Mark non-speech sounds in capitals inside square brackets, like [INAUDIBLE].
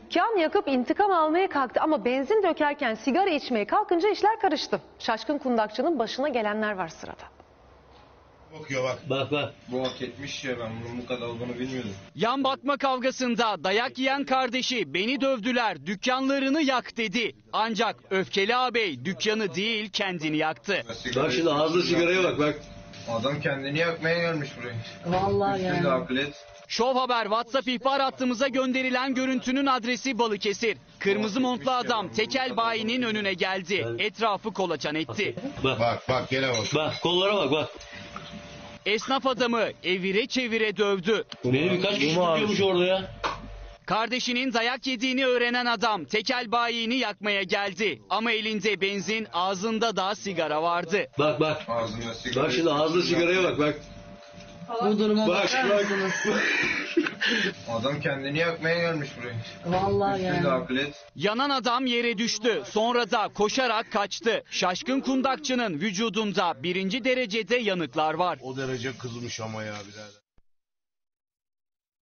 Dükkan yakıp intikam almaya kalktı ama benzin dökerken sigara içmeye kalkınca işler karıştı. Şaşkın kundakçının başına gelenler var sırada. Bakıyor bak. Bak bak. Bu hak etmiş ya ben bunun bu kadar olduğunu bilmiyordum. Yan batma kavgasında dayak yiyen kardeşi beni dövdüler dükkanlarını yak dedi. Ancak öfkeli ağabey dükkanı değil kendini yaktı. Bak şimdi ağzı sigaraya bak bak. Adam kendini yakmaya gelmiş buraya. Vallahi Üstünde yani. akıl et. Şov Haber WhatsApp ihbar hattımıza gönderilen görüntünün adresi Balıkesir. Kırmızı montlu adam tekel bayinin önüne geldi. Etrafı kolaçan etti. Bak. Bak bak gene bak. Bak kollara bak bak. Esnaf adamı evire çevire dövdü. Beni birkaç kişi tutuyormuş orada ya. Kardeşinin dayak yediğini öğrenen adam tekel bayini yakmaya geldi. Ama elinde benzin ağzında da sigara vardı. Bak bak. Ağzında sigara. Bak şimdi ağzı sigaraya bak bak. Bu duruma Bak bakar bak. mısınız? [LAUGHS] Adam kendini yakmaya gelmiş buraya. Vallahi Üstünde yani. Yanan adam yere düştü. Sonra da koşarak kaçtı. Şaşkın kundakçının vücudunda birinci derecede yanıklar var. O derece kızmış ama ya birader.